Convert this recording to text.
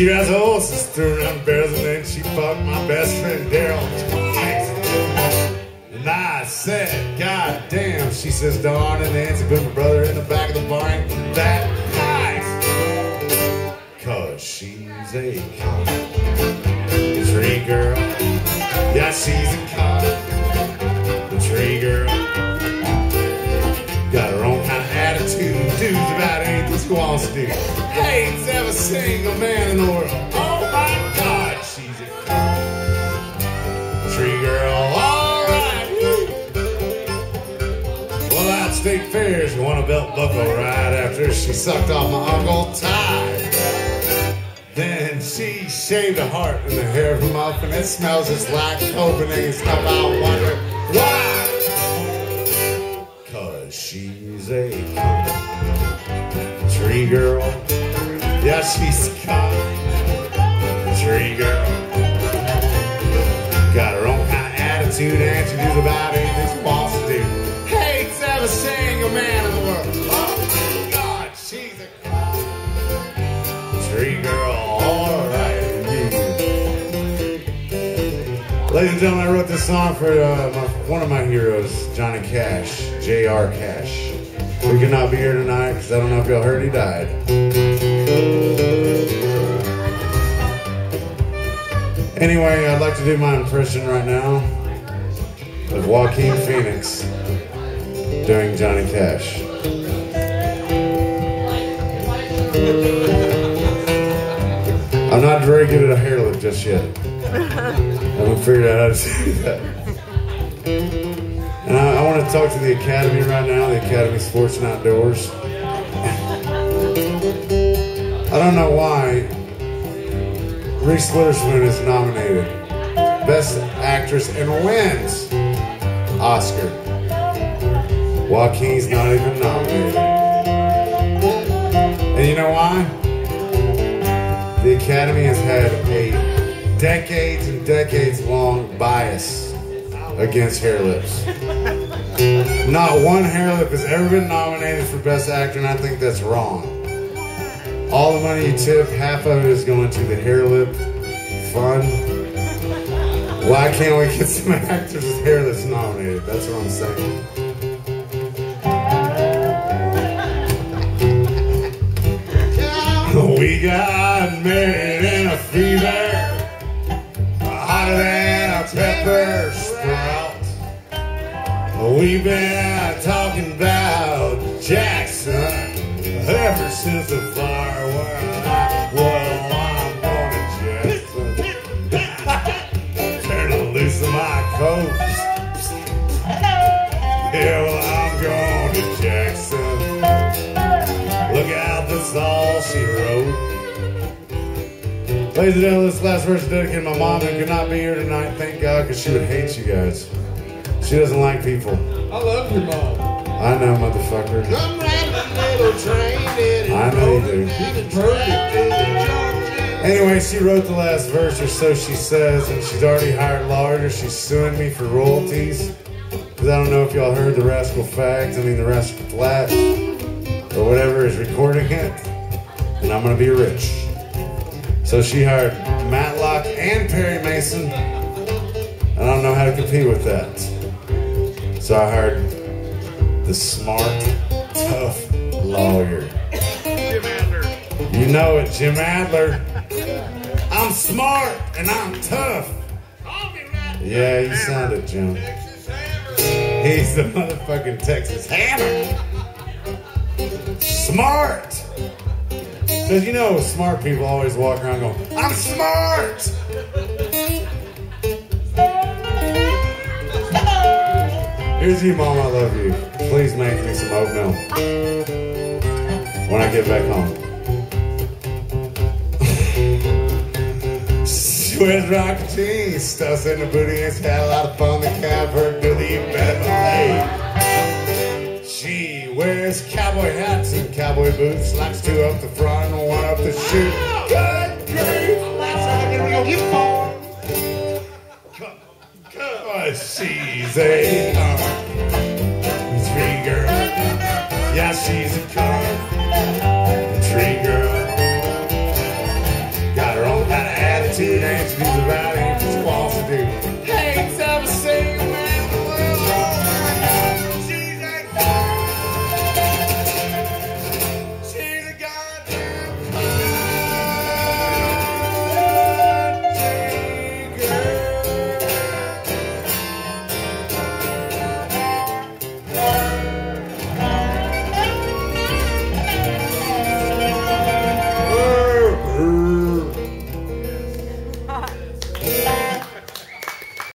She rides horses, threw around barrels, and then she fucked my best friend Daryl. And I said, God damn. She says, darn, and Nancy put my brother in the back of the barn that night. Cause she's a country girl. Yeah, she's a country girl. Got her own kind of attitude, dudes about anything to do. Hates every single man in the world. Oh my God, she's a tree girl. All right. Well, out state fairs, we won a belt buckle right after she sucked off my uncle Ty. Then she shaved a heart and the hair from off, and it smells just like Copenhagen snuff. I wonder why. Cause she's a tree girl. Yeah, she's a country girl. Got her own kind of attitude and she does about anything she wants to do. Hates every single man in the world. Oh God, she's a country girl. All right. Ladies and gentlemen, I wrote this song for uh, my, one of my heroes, Johnny Cash, J.R. Cash. We could not be here tonight because I don't know if y'all heard he died. Anyway, I'd like to do my impression right now of Joaquin Phoenix doing Johnny Cash. I'm not very good at a harelip just yet. I haven't figured out how to do that. And I, I want to talk to the Academy right now, the Academy Sports and Outdoors. I don't know why Reese Witherspoon is nominated Best Actress and wins Oscar. Joaquin's not even nominated. And you know why? The Academy has had a decades and decades long bias against harelips. Not one harelip has ever been nominated for Best Actor, and I think that's wrong. All the money you tip, half of it is going to the harelip fund. Why can't we get some actors with hair that's nominated? That's what I'm saying. We got married in a fever, hotter than a pepper sprout. We've been talking about Jackson ever since the fire went out. Well, I'm going to Jackson. Turn loose of my coat. Yeah, well, I'm going to Jackson. Look out, that's all she wrote. Ladies and gentlemen, this last verse is dedicated to my mom who could not be here tonight. Thank God, because she would hate you guys. She doesn't like people. I love your mom. I know, motherfucker. Come round the little train I know you do. You can prove it to the junction. Anyway, she wrote the last verse, or so she says, and she's already hired lawyers. She's suing me for royalties. Because I don't know if y'all heard the Rascal Fact, I mean the Rascal Flat, or whatever is recording it. And I'm going to be rich. So she hired Matlock and Perry Mason. And I don't know how to compete with that. So I hired the smart, tough lawyer. Know it, Jim Adler. I'm smart and I'm tough. Yeah, you sounded, Jim. He's the motherfucking Texas Hammer. Smart. Because you know, smart people always walk around going, I'm smart. Here's you, Mom. I love you. Please make me some oatmeal when I get back home. Rocket jeans, stuffs in the booty, and lot of fun. The cab her to the Beverly. She wears cowboy hats and cowboy boots, likes two up the front and one up the chute. Good grief! Cause she's a country girl. Yeah, she's